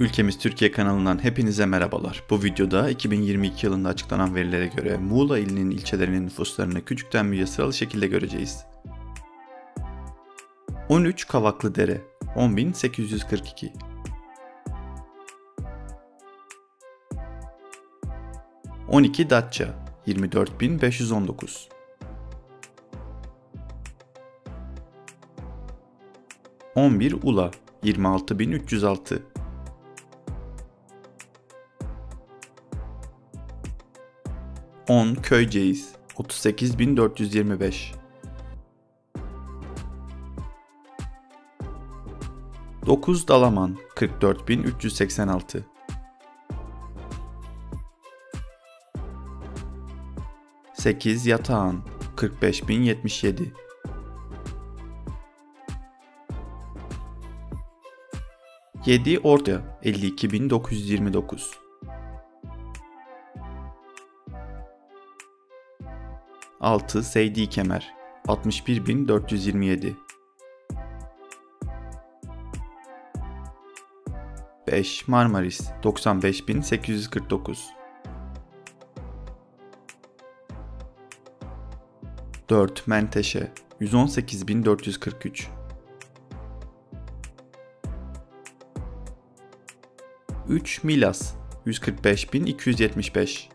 Ülkemiz Türkiye kanalından hepinize merhabalar. Bu videoda 2022 yılında açıklanan verilere göre Muğla ilinin ilçelerinin nüfuslarını küçükten büyüğe sıralı şekilde göreceğiz. 13 Kavaklı Dere 10842 12 Datça 24519 11 Ula 26306 10 Köyceğiz 38425 9 Dalaman 44386 8 Yatağan 45077 7 Orta 52929 6 Seydi Kemer 61427 5 Marmaris 95849 4 Menteşe 118443 3 Milas 145275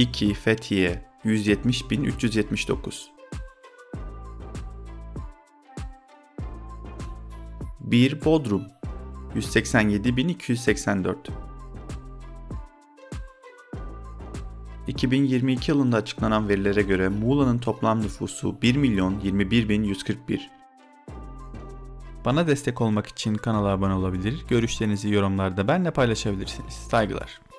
2 Fethiye 170.379 1 Bodrum 187.284 2022 yılında açıklanan verilere göre Muğla'nın toplam nüfusu 1 milyon 21.141. Bana destek olmak için kanala abone olabilir, görüşlerinizi yorumlarda benimle paylaşabilirsiniz. Saygılar.